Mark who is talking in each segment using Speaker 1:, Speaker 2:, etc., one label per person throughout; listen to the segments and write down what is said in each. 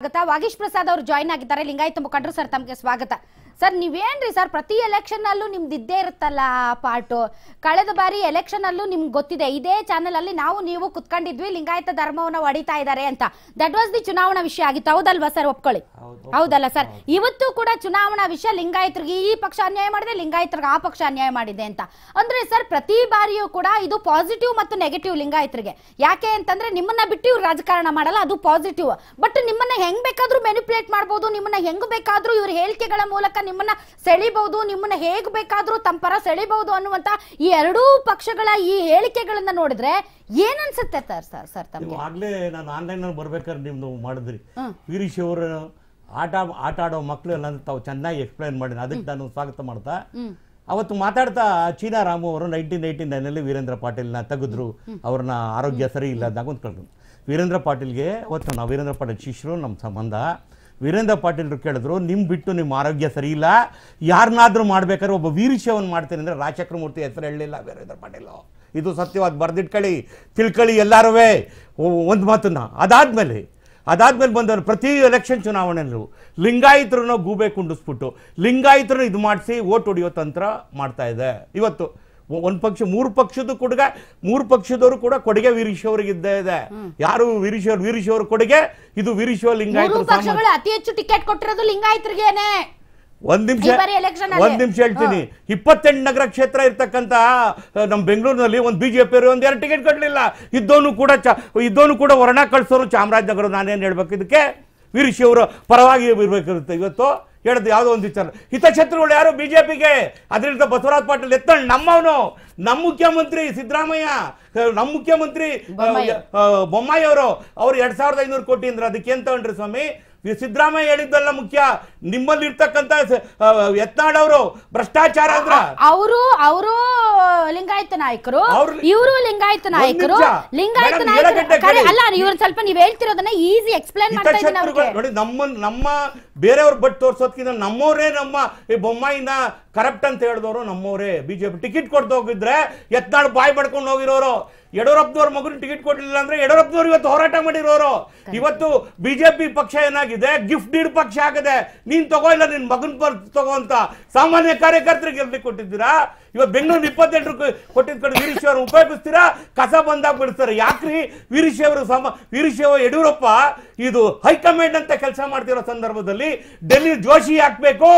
Speaker 1: ಸ್ವಾಗತ. ವಾಗೀಶ್ ಪ್ರಸಾದ್ ಅವರು ಜಾಯಿನ್ ಆಗಿದ್ದಾರೆ. ಲಿಂಗಾಯತ ಮುಖಂಡರು ಸರ್ ತಮಗೆ ಸ್ವಾಗತ. ಸರ್ ನೀವೇನ್ರಿ ಸರ್ ಪ್ರತಿ ಎಲೆಕ್ಷನ್ ಅಲ್ಲೂ ನಿಮ್ದು ಇದ್ದೇ ಇರುತ್ತಲ್ಲ ಪಾರ್ಟು? ಕಳೆದ ಬಾರಿ ಎಲೆಕ್ಷನ್ ಅಲ್ಲೂ ನಿಮ್ಗೆ ಗೊತ್ತಿದೆ ಇದೇ ಚಾನೆಲ್ ಅಲ್ಲಿ ನಾವು ನೀವು ಕುತ್ಕೊಂಡಿದ್ವಿ ಲಿಂಗಾಯತ ಧರ್ಮವನ್ನ ಹೊಡಿತಾ ಇದ್ದಾರೆ ಅಂತ. ದಟ್ ವಾಸ್ ದಿ ಚುನಾವಣಾ ವಿಷಯ ಆಗಿತ್ತು ಹೌದಲ್ವಾ ಸರ್ ಒಪ್ಕೊಳ್ಳಿ? ಹೌದಲ್ಲ ಸರ್ ಇವತ್ತು ಕೂಡ ಚುನಾವಣಾ ವಿಷಯ ಲಿಂಗಾಯತರಿಗೆ ಈ ಪಕ್ಷ ಅನ್ಯಾಯ ಮಾಡಿದೆ ಲಿಂಗಾಯತರಿಗೆ ಆ ಪಕ್ಷ ಅನ್ಯಾಯ ಮಾಡಿದೆ ಅಂತ. ಅಂದ್ರೆ ಸರ್ ಪ್ರತಿ ಬಾರಿಯೂ ಕೂಡ ಇದು ಪಾಸಿಟಿವ್ ಮತ್ತು ನೆಗೆಟಿವ್ ಲಿಂಗಾಯತರಿಗೆ. ಯಾಕೆ ಅಂತಂದ್ರೆ ನಿಮ್ಮನ್ನ ಬಿಟ್ಟು ಇವ್ರು ರಾಜಕಾರಣ ಮಾಡಲ್ಲ ಅದು ಪಾಸಿಟಿವ್ ಬಟ್ ನಿಮ್ಮನ್ನ ಹೆಂಗ್ ಬೇಕಾದ್ರೂ ಮೆನಿಪುಲೇಟ್ ಮಾಡಬಹುದು ನಿಮ್ಮನ್ನ ಹೆಂಗ್ ಬೇಕಾದ್ರೂ ಇವ್ರ ಹೇಳಿಕೆಗಳ ಮೂಲಕ ನಿಮ್ಮನ್ನ ಸೆಳಿಬಹುದು ನಿಮ್ಮನ್ನ ಹೇಗ್ ಬೇಕಾದ್ರೂ ತಮ್ಮ ಪರ ಸೆಳಿಬಹುದು ಅನ್ನುವಂತ ಈ ಎರಡೂ ಪಕ್ಷಗಳ ಈ ಹೇಳಿಕೆಗಳನ್ನ ನೋಡಿದ್ರೆ ಏನ್ ಅನ್ಸುತ್ತೆ ಸರ್ ಸರ್ ಸರ್ ತಮ್ಗೆ?
Speaker 2: ನೀವು ಆಗ್ಲೇ ನಾನು ಆನ್ಲೈನಲ್ಲಿ ಬರ್ಬೇಕಾದ್ರೆ ನಿಮ್ದು ಮಾಡಿದ್ರಿ. ವೀರೀಶ್ ಅವರು ಆಟ ಆಟ ಆಡೋ ಮಕ್ಕಳು ಎಲ್ಲ ತಾವು ಚೆನ್ನಾಗಿ ಎಕ್ಸ್ಪ್ಲೈನ್ ಮಾಡಿದ್ರು. ಅದಕ್ಕೆ ನಾನು ಸ್ವಾಗತ ಮಾಡ್ತಾ. ಅವತ್ತು ಮಾತಾಡ್ತಾ ಚೀನಾ ರಾಮು ಅವರು ನೈನ್ಟೀನ್ ಏಯ್ಟಿ ನೈನಲ್ಲಿ ವೀರೇಂದ್ರ ಪಾಟೀಲ್ನ ತೆಗೆದ್ರು. ಅವ್ರನ್ನ ಆರೋಗ್ಯ ಸರಿ ಇಲ್ಲ ಅಂತ ಅಂದ್ಕೊಂಡ್ರು ವೀರೇಂದ್ರ ಪಾಟೀಲ್ಗೆ ಅವತ್ತು ನಾವು ವೀರೇಂದ್ರ ಪಾಟೀಲ್ ಶಿಷ್ಯರು ನಮ್ಮ ಸಂಬಂಧ. ವೀರೇಂದ್ರ ಪಾಟೀಲ್ರು ಕೇಳಿದ್ರು ನಿಮ್ಮ ಬಿಟ್ಟು ನಿಮ್ಮ ಆರೋಗ್ಯ ಸರಿ ಇಲ್ಲ ಯಾರನ್ನಾದ್ರೂ ಮಾಡ್ಬೇಕಾದ್ರೆ ಒಬ್ಬ ವೀರಶವನ್ನು ಮಾಡ್ತೇನೆ ಅಂದ್ರೆ ರಾಜಚಕ್ರಮೂರ್ತಿ ಹೆಸರು ಹೇಳಲಿಲ್ಲ ವೀರೇಂದ್ರ ಪಾಟೀಲ್. ಇದು ಸತ್ಯವಾಗಿ ಬರೆದಿಟ್ಕೊಳ್ಳಿ, ತಿಳ್ಕೊಳ್ಳಿ ಎಲ್ಲರೂ ಒಂದು ಮಾತನ್ನ, ಅದಾದ್ಮೇಲೆ ಅದಾದ್ಮೇಲೆ ಬಂದವರು ಪ್ರತಿ ಎಲೆಕ್ಷನ್ ಚುನಾವಣೆಯಲ್ಲೂ ಲಿಂಗಾಯತರನ್ನ ಗೂಬೆ ಕುಂಡಿಸ್ಬಿಟ್ಟು, ಲಿಂಗಾಯತರನ್ನ ಇದು ಮಾಡಿಸಿ ಓಟ್ ಹೊಡೆಯೋ ತಂತ್ರ ಇದೆ. ಇವತ್ತು ಒಂದ್ ಪಕ್ಷ ಮೂರು ಪಕ್ಷದ ಕೊಡುಗೆ ಮೂರು ಪಕ್ಷದವರು ಕೂಡ ಕೊಡುಗೆ ವೀರೀಶ್ ಅವರಿಗೆ ಇದ್ದೇ ಇದೆ ಯಾರು ವೀರೀಶ್ ವೀರೀಶ್ ಅವ್ರ ಕೊಡುಗೆ? ಇದು ವೀರೀಶ್
Speaker 1: ಪಕ್ಷಗಳು ಅತಿ ಹೆಚ್ಚು ಟಿಕೆಟ್ ಕೊಟ್ಟಿರೋದು ಲಿಂಗಾಯತರಿಗೇನೆ.
Speaker 2: ಒಂದ್ ನಿಮಿಷ. ಒಂದ್ ನಿಮಿಷ ಹೇಳ್ತೀನಿ. ಇಪ್ಪತ್ತೆಂಟು ನಗರ ಕ್ಷೇತ್ರ ಇರ್ತಕ್ಕಂತ ನಮ್ ನಮ್ಮ ಬೆಂಗಳೂರಿನಲ್ಲಿ ಒಂದು ಬಿಜೆಪಿ ಒಂದ್ ಎರಡು ಟಿಕೆಟ್ ಕೊಡ್ಲಿಲ್ಲ. ಇದ್ದೋನು ಕೂಡ ಇದ್ದೋನು ಕೂಡ ವರ್ಣ ಕಳ್ಸೋರು ಚಾಮರಾಜನಗರ ನಾನೇನ್ ಹೇಳ್ಬೇಕು? ಇದಕ್ಕೆ ವೀರೀಶ್ ಅವರು ಪರವಾಗಿ ಇರ್ಬೇಕಿರುತ್ತೆ ಇವತ್ತು. ಹೇಳೋದು ಯಾವುದೋ ಒಂದು ವಿಚಾರ. ಹಿತಶತ್ರುಗಳು ಯಾರು? ಬಿಜೆಪಿಗೆ. ಅದರಿಂದ ಬಸವರಾಜ್ ಪಾಟೀಲ್ ಎತ್ತಣ್ಣ ನಮ್ಮವನು. ನಮ್ಮ ಮುಖ್ಯಮಂತ್ರಿ ಸಿದ್ದರಾಮಯ್ಯ ನಮ್ಮ ಮುಖ್ಯಮಂತ್ರಿ
Speaker 1: ಬೊಮ್ಮಾಯಿ.
Speaker 2: ಅವರು. ಅವ್ರು ಎರಡ್ ಸಾವಿರದ ಐನೂರು ಕೋಟಿ ಅಂದ್ರೆ ಅದಕ್ಕೆ ಏನ್ ತಗೊಂಡ್ರಿ ಸ್ವಾಮಿ? ಸಿದ್ದರಾಮಯ್ಯ ಹೇಳಿದ್ದಲ್ಲ ಮುಖ್ಯ. ನಿಮ್ಮಲ್ಲಿ ಇರ್ತಕ್ಕಂತ ಯತ್ನಾಡ್ ಅವರು ಭ್ರಷ್ಟಾಚಾರ ಅಂದ್ರ.
Speaker 1: ಅವರು ಅವರು ಲಿಂಗಾಯತ ನಾಯಕರು. ಇವರು ಲಿಂಗಾಯತ ನಾಯಕರು. ಲಿಂಗಾಯತ ನಾಯಕರು. ಅಲ್ಲ ಇವರು ಸ್ವಲ್ಪ ನೀವು ಹೇಳ್ತಿರೋದನ್ನ ಈಸಿ ಎಕ್ಸ್ಪ್ಲೈನ್ ಮಾಡ್ತಾ ಇದ್ದೀನಿ
Speaker 2: ನೋಡಿ ನಮ್ಮ ನಮ್ಮ ಬೇರೆಯವ್ರ ಬಟ್ ತೋರ್ಸೋದ್ಕಿಂತ ನಮ್ಮವರೇ ನಮ್ಮ ಈ ಬೊಮ್ಮಾಯಿನ ಕರಪ್ಟ್ ಅಂತ ಹೇಳಿದವರು ನಮ್ಮವರೇ. ಬಿಜೆಪಿ ಟಿಕೆಟ್ ಕೊಡ್ದು ಹೋಗಿದ್ರೆ ಯತ್ನಾಳ್ ಬಾಯ್ ಪಡ್ಕೊಂಡು ಹೋಗಿರೋರು. ಯಡಿಯೂರಪ್ಪನವ್ರ ಮಗನ ಟಿಕೆಟ್ ಕೊಡಲಿಲ್ಲ ಅಂದ್ರೆ ಯಡಿಯೂರಪ್ಪನವ್ರು ಇವತ್ತು ಹೋರಾಟ ಮಾಡಿರೋರು. ಇವತ್ತು ಬಿಜೆಪಿ ಪಕ್ಷ ಏನಾಗಿದೆ? ಗಿಫ್ಟ್ ನೀಡ್ ಪಕ್ಷ ಆಗಿದೆ. ನೀನ್ ತಗೋ ಇಲ್ಲ ನಿನ್ ಮಗನ್ ಪರ್ ತಗೋ ಅಂತ. ಸಾಮಾನ್ಯ ಕಾರ್ಯಕರ್ತರಿಗೆ ಎಲ್ಲಿ ಕೊಟ್ಟಿದ್ದೀರಾ? ಇವತ್ತು ಬೆಂಗಳೂರು ಇಪ್ಪತ್ತೆಂಟು ಕೊಟ್ಟಿದ್ ಕಡೆ ವೀರೀಶ್ ಅವರು ಉಪಯೋಗಿಸ್ತೀರಾ? ಕಸ ಬಂದಾಗ ಬಿಡ್ತಾರೆ ಯಾಕ್ರಿ? ವೀರೀಶ್ ಅವರು ಸಮ ವೀರೀಶ್ ಯಡಿಯೂರಪ್ಪ ಇದು ಹೈಕಮಾಂಡ್ ಅಂತ ಕೆಲಸ ಮಾಡ್ತಿರೋ ಸಂದರ್ಭದಲ್ಲಿ ಡೆಲ್ಲಿ ಜೋಶಿ ಹಾಕ್ಬೇಕು,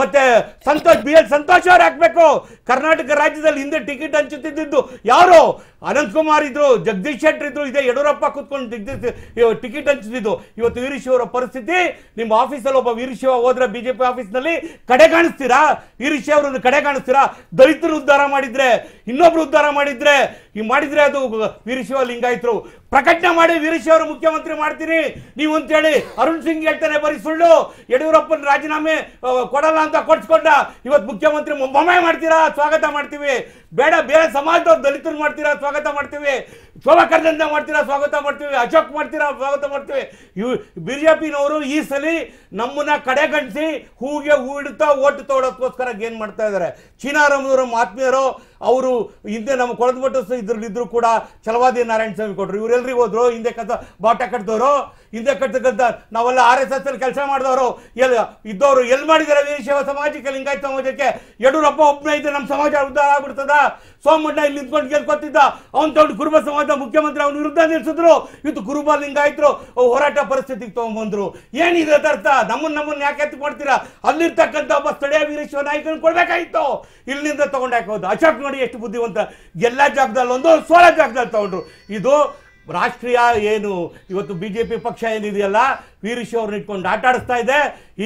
Speaker 2: ಮತ್ತೆ ಸಂತೋಷ್, ಬಿ ಎಲ್ ಸಂತೋಷ್ ಅವ್ರು ಹಾಕ್ಬೇಕು. ಕರ್ನಾಟಕ ರಾಜ್ಯದಲ್ಲಿ ಹಿಂದೆ ಟಿಕೆಟ್ ಹಂಚುತ್ತಿದ್ದು ಯಾರು? ಅನಂತ್ ಕುಮಾರ್ ಇದ್ರು, ಜಗದೀಶ್ ಶೆಟ್ಟರ್ ಇದ್ರು, ಇದೇ ಯಡಿಯೂರಪ್ಪ ಕೂತ್ಕೊಂಡು ಟಿಕೆಟ್ ಹಂಚುತ್ತಿದ್ದು. ಇವತ್ತು ವೀರೀಶ್ ಅವರ ಪರಿಸ್ಥಿತಿ, ನಿಮ್ಮ ಆಫೀಸಲ್ಲಿ ಒಬ್ಬ ವೀರೀಶ್ ಹೋದ್ರೆ ಬಿಜೆಪಿ ಆಫೀಸ್ನಲ್ಲಿ ಕಡೆ ಕಾಣಿಸ್ತೀರಾ ವೀರೀಶ್ ಅವರನ್ನು ಕಡೆ ಕಾಣಿಸ್ತೀರಾ ದಲಿತರು ಉದ್ಧಾರ ಮಾಡಿದ್ರೆ ಇನ್ನೊಬ್ರು ಉದ್ಧಾರ ಮಾಡಿದ್ರೆ ಈ ಮಾಡಿದ್ರೆ ಅದು ವೀರಶಿವ ಲಿಂಗಾಯತರು. ಪ್ರಕಟಣೆ ಮಾಡಿ ವೀರಶಿವ ಅವರು ಮುಖ್ಯಮಂತ್ರಿ ಮಾಡ್ತೀನಿ. ನೀವು ಅಂತ ಹೇಳಿ ಅರುಣ್ ಸಿಂಗ್ ಹೇಳ್ತಾನೆ, ಬರೀ ಸುಳ್ಳು. ಯಡಿಯೂರಪ್ಪನ ರಾಜೀನಾಮೆ ಕೊಡಲ್ಲ ಅಂತ ಕೊಡ್ಸ್ಕೊಂಡ. ಇವತ್ತು ಮುಖ್ಯಮಂತ್ರಿ ಬೊಮ್ಮಾಯಿ ಮಾಡ್ತೀರಾ? ಸ್ವಾಗತ ಮಾಡ್ತೀವಿ. ಬೇಡ, ಬೇರೆ ಸಮಾಜದವ್ರು ದಲಿತರು ಮಾಡ್ತೀರಾ? ಸ್ವಾಗತ ಮಾಡ್ತೀವಿ. ಶೋಭಾ ಕರ್ದಂಡ ಮಾಡ್ತೀರಾ? ಸ್ವಾಗತ ಮಾಡ್ತೀವಿ. ಅಶೋಕ್ ಮಾಡ್ತೀರಾ? ಸ್ವಾಗತ ಮಾಡ್ತೀವಿ. ಇವ್ ಪಿನವರು ಈ ಸಲ ನಮ್ಮನ್ನ ಕಡೆಗಣಿಸಿ ಹೂಗೆ ಹೂ ಇಡುತ್ತಾ ಓಟ್ ತೊಗೊಳೋದಕ್ಕೋಸ್ಕರ ಏನು ಮಾಡ್ತಾ ಇದ್ದಾರೆ? ಚೀನಾರಮ್ಮನವರು ಆತ್ಮೀಯರು ಅವರು ಹಿಂದೆ ನಮ್ಮ ಕೊಳದ್ಮಟ್ಟು ಇದ್ರಲ್ಲಿದ್ರು ಕೂಡ ಚಲವಾದಿ ನಾರಾಯಣ ಸ್ವಾಮಿ ಕೊಟ್ರು. ಇವರೆಲ್ಲರಿಗೂ ಹೋದ್ರು. ಹಿಂದೆ ಕತ್ತ ಬಾಟ ಕಟ್ಟಿದವರು ಹಿಂದೆ ಕಟ್ಟತಕ್ಕಂಥ ನಾವೆಲ್ಲ ಆರ್ ಎಸ್ ಎಸ್ ಅಲ್ಲಿ ಕೆಲಸ ಮಾಡಿದವರು. ಎಲ್ಲಿ ಇದ್ದವರು ಎಲ್ಲಿ ಮಾಡಿದ್ದಾರೆ? ವೀರಶೈವ ಸಮಾಜಕ್ಕೆ, ಲಿಂಗಾಯತ ಸಮಾಜಕ್ಕೆ? ಯಡಿಯೂರಪ್ಪ ಒಬ್ಬನೇ ಇದ್ದರೆ ನಮ್ಮ ಸಮಾಜ ಉದ್ಧಾರ ಆಗ್ಬಿಡ್ತದ? ಸೋಮಣ್ಣ ಇಲ್ಲಿ ನಿಂತ್ಕೊಂಡು ಕೇಳ್ಕೊತಿದ್ದ. ಅವ್ನು ತಗೊಂಡು ಕುರುಬ ಸಮಾಜ ಮುಖ್ಯಮಂತ್ರಿ, ಅವನ ವಿರುದ್ಧ ನಿಲ್ಸಿದ್ರು. ಇವತ್ತು ಕುರುಬ ಲಿಂಗಾಯತರು ಹೋರಾಟ ಪರಿಸ್ಥಿತಿಗೆ ತಗೊಂಡ್ಬಂದ್ರು. ಏನಿದೆ ಅರ್ಥ? ನಮ್ಮನ್ನ ನಮ್ಮನ್ನ ಯಾಕೆ ಎತ್ತು ಕೊಡ್ತೀರಾ ಅಲ್ಲಿರ್ತಕ್ಕಂಥ ಒಬ್ಬ ಸ್ಥಳೀಯ ವೀರೇಶ್ವರ ನಾಯಕನ ಕೊಡ್ಬೇಕಾಯ್ತು. ಇಲ್ಲಿಂದ ತಗೊಂಡಾಕೋದು ಅಶೋಕ್ ನೋಡಿ ಎಷ್ಟು ಬುದ್ಧಿವಂತ. ಎಲ್ಲ ಜಾಗದಲ್ಲಿ ಒಂದು ಸೋಲ ಜಾಗದಲ್ಲಿ ತಗೊಂಡ್ರು. ಇದು ರಾಷ್ಟ್ರೀಯ ಏನು? ಇವತ್ತು ಬಿ ಜೆ ಪಿ ಪಕ್ಷ ಏನಿದೆಯಲ್ಲ ವೀರಶಿ ಅವ್ರನ್ನ ಇಟ್ಕೊಂಡು ಆಟ ಆಡಿಸ್ತಾ ಇದೆ.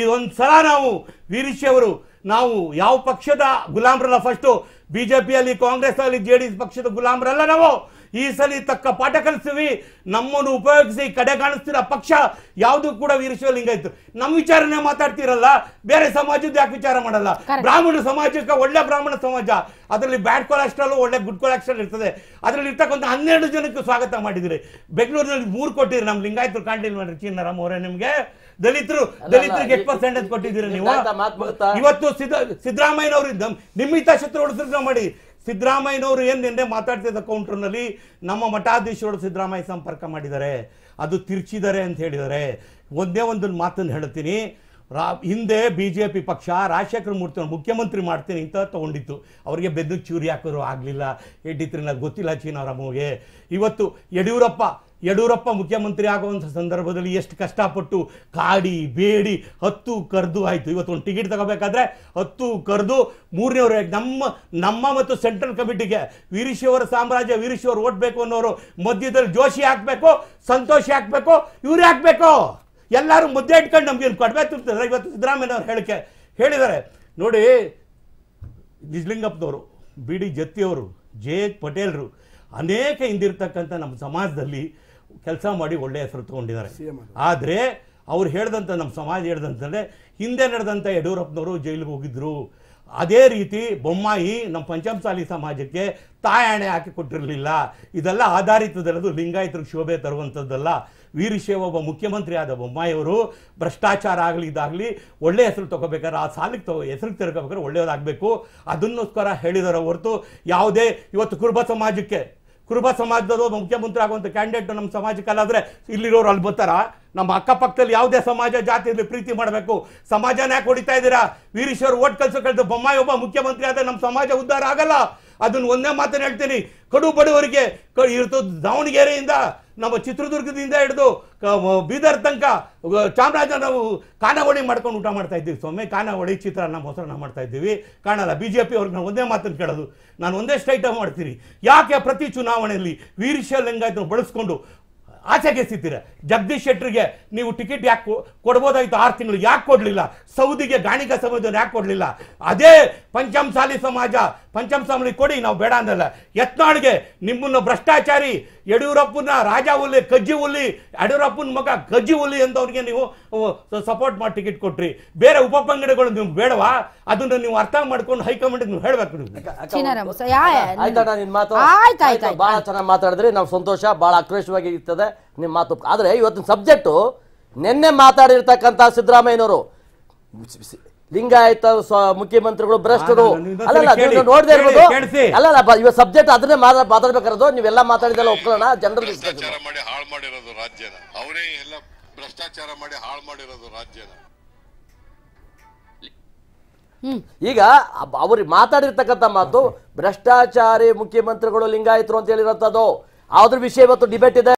Speaker 2: ಒಂದು ಸಲ ನಾವು ವೀರಶಿ ಅವರು, ನಾವು ಯಾವ ಪಕ್ಷದ ಗುಲಾಮ್ರಲ್ಲ ಫಸ್ಟು ಬಿ ಜೆ ಕಾಂಗ್ರೆಸ್ ಅಲ್ಲಿ ಜೆ ಡಿ ಎಸ್ ಪಕ್ಷದ ಗುಲಾಮ್ರಲ್ಲ ನಾವು. ಈ ಸಲ ತಕ್ಕ ಪಾಠ ಕಲಿಸ್ತೀವಿ. ನಮ್ಮನ್ನು ಉಪಯೋಗಿಸಿ ಕಡೆ ಕಾಣಿಸ್ತಿರೋ ಪಕ್ಷ ಯಾವುದು ಕೂಡ ವೀರಶೈವ ಲಿಂಗಾಯತು ನಮ್ಮ ವಿಚಾರನೆ ಮಾತಾಡ್ತಿರಲ್ಲ ಬೇರೆ ಸಮಾಜದ ಯಾಕೆ ವಿಚಾರ ಮಾಡಲ್ಲ? ಬ್ರಾಹ್ಮಣ ಸಮಾಜಕ್ಕೆ ಒಳ್ಳೆ ಬ್ರಾಹ್ಮಣ ಸಮಾಜ. ಅದರಲ್ಲಿ ಬ್ಯಾಡ್ ಕೊಲೆಸ್ಟ್ರಾಲು ಒಳ್ಳೆ ಗುಡ್ ಕೊಲೆಸ್ಟ್ರಾಲ್ ಇರ್ತದೆ. ಅದರಲ್ಲಿ ಇರ್ತಕ್ಕಂಥ ಹನ್ನೆರಡು ಜನಕ್ಕೆ ಸ್ವಾಗತ ಮಾಡಿದಿರಿ. ಬೆಂಗಳೂರಿನಲ್ಲಿ ಮೂರು ಕೊಟ್ಟಿರಿ ನಮ್ಮ ಲಿಂಗಾಯತರು ಕಾಂಡಿಲ್ ಮಾಡ್ರಿ. ಚಿನ್ನರಾಮ್ ಅವರೇ ನಿಮಗೆ. ದಲಿತರು ದಲಿತರಿಗೆ ಎಷ್ಟು ಪರ್ಸೆಂಟೇಜ್ ಕೊಟ್ಟಿದ್ದೀರಿ ನೀವು? ಇವತ್ತು ಸಿದ್ದ ಸಿದ್ದರಾಮಯ್ಯನವರು ನಮ್- ನಿಮ್ಮ ಹಿತಾಶತ್ರು ಉಳಿಸಿದ್ರೆ ಮಾಡಿ. ಸಿದ್ದರಾಮಯ್ಯನವರು ಏನು ನಿನ್ನೆ ಮಾತಾಡ್ತಿದ್ದ ಕೌಂಟರ್ನಲ್ಲಿ ನಮ್ಮ ಮಠಾಧೀಶರು ಸಿದ್ದರಾಮಯ್ಯ ಸಂಪರ್ಕ ಮಾಡಿದ್ದಾರೆ. ಅದು ತಿರ್ಚಿದ್ದಾರೆ ಅಂತ ಹೇಳಿದ್ದಾರೆ. ಒಂದೇ ಒಂದು ಮಾತನ್ನು ಹೇಳ್ತೀನಿ. ರಾ, ಹಿಂದೆ ಬಿ ಜೆ ಪಿ ಪಕ್ಷ, ರಾಜಶೇಖರ ಮೂರ್ತಿ ಮುಖ್ಯಮಂತ್ರಿ ಮಾಡ್ತೀನಿ ಅಂತ ತಗೊಂಡಿತ್ತು. ಅವರಿಗೆ ಬೆದ್ದು ಚೂರಿ ಹಾಕೋರು ಆಗಲಿಲ್ಲ. ಏಟಿತ್ರಿನ ಗೊತ್ತಿಲ್ಲ ಚೀನಾ ರಾಮುಗೆ ಇವತ್ತು ಯಡಿಯೂರಪ್ಪ ಯಡಿಯೂರಪ್ಪ ಮುಖ್ಯಮಂತ್ರಿ ಆಗುವಂಥ ಸಂದರ್ಭದಲ್ಲಿ ಎಷ್ಟು ಕಷ್ಟಪಟ್ಟು ಕಾಡಿ, ಬೇಡಿ, ಹತ್ತು ಕರೆದು ಆಯಿತು. ಇವತ್ತು ಒಂದು ಟಿಕೆಟ್ ತಗೋಬೇಕಾದ್ರೆ ಹತ್ತು ಕರೆದು ಮೂರನೇವ್ರು ನಮ್ಮ ನಮ್ಮ ಮತ್ತು ಸೆಂಟ್ರಲ್ ಕಮಿಟಿಗೆ ವೀರಶಿವರ ಸಾಮ್ರಾಜ್ಯ, ವೀರಶಿವರು ಓಟ್ಬೇಕು ಅನ್ನೋರು ಮಧ್ಯದಲ್ಲಿ ಜೋಶಿ ಹಾಕಬೇಕು, ಸಂತೋಷಿ ಹಾಕಬೇಕು, ಇವ್ರು ಹಾಕಬೇಕು. ಎಲ್ಲರೂ ಮುದ್ದೆ ಇಟ್ಕೊಂಡು ನಮ್ಗೇನು ಕೊಡಬೇಕು ತಿರ್ತಾರೆ ಇವತ್ತು ಸಿದ್ದರಾಮಯ್ಯ ಅವ್ರು ಹೇಳಿಕೆ ಹೇಳಿದ್ದಾರೆ. ನೋಡಿ, ನಿಜಲಿಂಗಪ್ಪನವರು, ಬಿ ಡಿ ಜತ್ತಿಯವರು ಜೆ ಎಚ್ ಪಟೇಲ್ರು ಅನೇಕ ಹಿಂದಿರ್ತಕ್ಕಂಥ ನಮ್ಮ ಸಮಾಜದಲ್ಲಿ ಕೆಲಸ ಮಾಡಿ ಒಳ್ಳೆಯ ಹೆಸರು ತಗೊಂಡಿದ್ದಾರೆ. ಆದರೆ ಅವ್ರು ಹೇಳ್ದಂಥ ನಮ್ಮ ಸಮಾಜ ಹೇಳ್ದಂತಂದರೆ ಹಿಂದೆ ನಡೆದಂಥ ಯಡಿಯೂರಪ್ಪನವರು ಜೈಲಿಗೆ ಹೋಗಿದ್ರು. ಅದೇ ರೀತಿ ಬೊಮ್ಮಾಯಿ ನಮ್ಮ ಪಂಚಮಸಾಲಿ ಸಮಾಜಕ್ಕೆ ತಾಯಣೆ ಹಾಕಿ ಕೊಟ್ಟಿರಲಿಲ್ಲ. ಇದೆಲ್ಲ ಆಧಾರಿತದಲ್ಲದು ಲಿಂಗಾಯತರಿಗೆ ಶೋಭೆ ತರುವಂಥದ್ದಲ್ಲ ವೀರಶೈವ ಒಬ್ಬ ಮುಖ್ಯಮಂತ್ರಿ ಆದ ಬೊಮ್ಮಾಯಿಯವರು ಭ್ರಷ್ಟಾಚಾರ ಆಗಲಿ ಇದಾಗಲಿ ಒಳ್ಳೆ ಹೆಸರು ತಗೋಬೇಕಾದ್ರೆ ಆ ಸಾಲಿಗೆ ತಗೋ ಹೆಸರಿಗೆ ತಿರ್ಕೋಬೇಕಾದ್ರೆ ಒಳ್ಳೆಯದಾಗಬೇಕು. ಅದನ್ನೋಸ್ಕರ ಹೇಳಿದಾರೆ ಹೊರತು ಯಾವುದೇ ಇವತ್ತು ಕುರುಬ ಸಮಾಜಕ್ಕೆ ಕುರುಬ ಸಮಾಜದವರು ಮುಖ್ಯಮಂತ್ರಿ ಆಗುವಂಥ ಕ್ಯಾಂಡಿಡೇಟ್ ನಮ್ಮ ಸಮಾಜಕ್ಕಲ್ಲಾದರೆ ಇಲ್ಲಿರೋರು ಅಲ್ಲಿ ಬರ್ತಾರ? ನಮ್ಮ ಅಕ್ಕಪಕ್ಕದಲ್ಲಿ ಯಾವುದೇ ಸಮಾಜ ಜಾತಿಯಲ್ಲಿ ಪ್ರೀತಿ ಮಾಡಬೇಕು. ಸಮಾಜನ ಯಾಕೆ ಹೊಡಿತಾ ಇದ್ದೀರಾ? ವೀರೇಶ್ವರ್ ಓಟ್ ಕಲ್ಸೋ ಕಳೆದು ಬೊಮ್ಮಾಯಿ ಒಬ್ಬ ಮುಖ್ಯಮಂತ್ರಿ ಆದರೆ ನಮ್ಮ ಸಮಾಜ ಉದ್ಧಾರ ಆಗಲ್ಲ. ಅದನ್ನ ಒಂದೇ ಮಾತನ್ನು ಹೇಳ್ತೀನಿ. ಕಡು ಬಡವರಿಗೆ ದಾವಣಗೆರೆಯಿಂದ ನಮ್ಮ ಚಿತ್ರದುರ್ಗದಿಂದ ಹಿಡಿದು ಬೀದರ್ ತನಕ ಚಾಮರಾಜ ನಾವು ಖಾನಾವಳಿ ಮಾಡ್ಕೊಂಡು ಊಟ ಮಾಡ್ತಾ ಇದ್ದೀವಿ ಸೊಮ್ಮೆ ಖಾನಾವಳಿ ಚಿತ್ರಾನ್ನ ಮೊಸರನ್ನ ಮಾಡ್ತಾ ಇದ್ದೀವಿ. ಕಾಣಲ್ಲ ಬಿ ಜೆ ಪಿ ಅವ್ರಿಗೆ ನಾನು ಒಂದೇ ಮಾತನ್ನು ಕೇಳೋದು. ನಾನು ಒಂದೇ ಸ್ಟ್ರೈಟ್ ಮಾಡ್ತೀನಿ. ಯಾಕೆ ಪ್ರತಿ ಚುನಾವಣೆಯಲ್ಲಿ ವೀರಶೈವ ಲಿಂಗಾಯತನ ಬಳಸ್ಕೊಂಡು ಆಚೆಗೆ ಸಿಗ್ತೀರ ಜಗದೀಶ್ ಶೆಟ್ಟರಿಗೆ ನೀವು ಟಿಕೆಟ್ ಯಾಕೆ ಕೊಡ್ಬೋದಾಯ್ತು ಆರು ತಿಂಗಳು ಯಾಕೆ ಕೊಡಲಿಲ್ಲ? ಸೌದಿಗೆ ಗಾಣಿಗ ಸಮಾಜವನ್ನು ಯಾಕೆ ಕೊಡಲಿಲ್ಲ? ಅದೇ ಪಂಚಮಸಾಲಿ ಸಮಾಜ ಪಂಚಮಸಾಲಿ ಕೊಡಿ ನಾವು ಬೇಡ ಅಂದಲ್ಲ. ಯತ್ನಾಳ್ಗೆ ನಿಮ್ಮನ್ನು ಭ್ರಷ್ಟಾಚಾರಿ ಯಡಿಯೂರಪ್ಪನ ರಾಜ ಹುಲಿ ಕಜ್ಜಿ ಹುಲಿ ಯಡಿಯೂರಪ್ಪನ ಮಗ ಕಜ್ಜಿ ಹುಲಿ ಅಂತವ್ರಿಗೆ ನೀವು ಸಪೋರ್ಟ್ ಮಾಡಿ ಟಿಕೆಟ್ ಕೊಟ್ರಿ. ಬೇರೆ ಉಪಪಂಗಡಗಳು ನಿಮ್ಗೆ ಬೇಡವಾ? ಅದನ್ನು ನೀವು ಅರ್ಥ ಮಾಡ್ಕೊಂಡು ಹೈಕಮಾಂಡ್ ನೀವು ಹೇಳ್ಬೇಕು
Speaker 1: ಆಯ್ತ್.
Speaker 3: ಬಹಳ ಚೆನ್ನಾಗಿ ಮಾತಾಡಿದ್ರಿ ನಾವು ಸಂತೋಷ ಬಹಳ ಆಕ್ರೋಶವಾಗಿ ಇರ್ತದೆ ನಿಮ್ಮ ಮಾತು ಆದ್ರೆ ಇವತ್ತಿನ ಸಬ್ಜೆಕ್ಟು ನಿನ್ನೆ ಮಾತಾಡಿರ್ತಕ್ಕಂಥ ಸಿದ್ದರಾಮಯ್ಯನವರು. ಲಿಂಗಾಯತ ಮುಖ್ಯಮಂತ್ರಿಗಳು ಭ್ರಷ್ಟರು ಅಲ್ಲಲ್ಲ ನೋಡದೇ ಇರ್ಬೋದು. ಅಲ್ಲಲ್ಲ ಬ- ಇವಾಗ ಸಬ್ಜೆಕ್ಟ್ ಅದನ್ನೇ ಮಾತಾ- ಮಾತಾಡ್ಬೇಕಾರದು ನೀವೆಲ್ಲ ಮಾತಾಡಿದೆಲ್ಲ ಒಪ್ಕೊಳ್ಳೋಣ ಜನರಲ್
Speaker 4: ಭ್ರಷ್ಟಾಚಾರ ಮಾಡಿ ಹಾಳು ಮಾಡಿರೋದು ರಾಜ್ಯನ. ಅವರೇ ಎಲ್ಲ ಭ್ರಷ್ಟಾಚಾರ ಮಾಡಿ ಹಾಳು ಮಾಡಿರೋದು ರಾಜ್ಯನ.
Speaker 3: ಈಗ ಅವ್ರಿಗೆ ಮಾತಾಡಿರ್ತಕ್ಕಂಥ ಮಾತು ಭ್ರಷ್ಟಾಚಾರಿ ಮುಖ್ಯಮಂತ್ರಿಗಳು ಲಿಂಗಾಯತರು ಅಂತ ಹೇಳಿರೋಂಥದ್ದು. ಅದ್ರ ವಿಷಯ ಇವತ್ತು ಡಿಬೇಟ್ ಇದೆ.